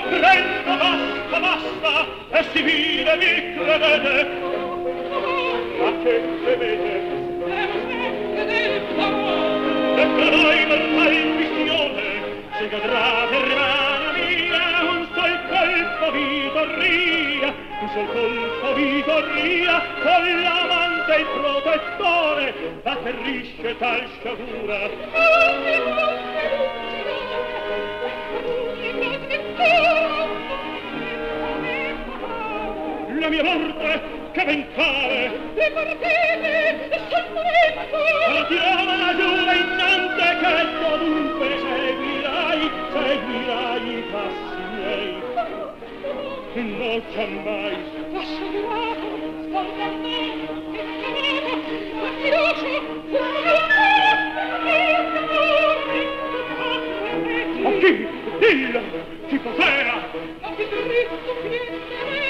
comprendo, basta, basta, e si vive, mi credete. Ma che temete? Declarai per la inquisizione, se cadrà per mano mia un sol colpo di torria, un sol colpo di torria, con l'amante il protettore, la ferrisce tal sciagura. la mia morte che ventare le partite sono ecco partiamo la giura innante che dovunque seguirai seguirai i passi miei non mai. lascia di lato svolta me ma fiducia ma chi? Dillo! Chi poteva? Ma che dritto che